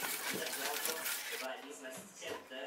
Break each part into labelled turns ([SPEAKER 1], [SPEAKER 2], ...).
[SPEAKER 1] Er verdens mest kjente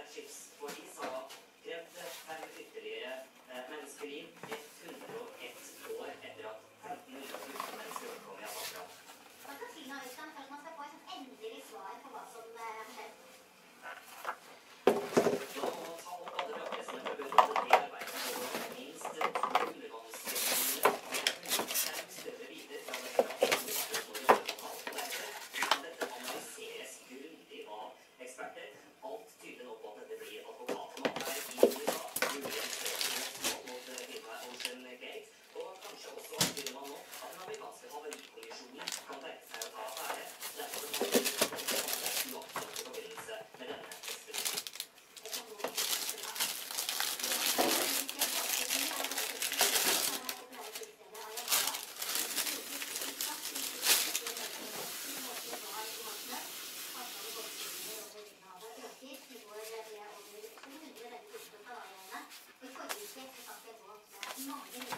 [SPEAKER 1] no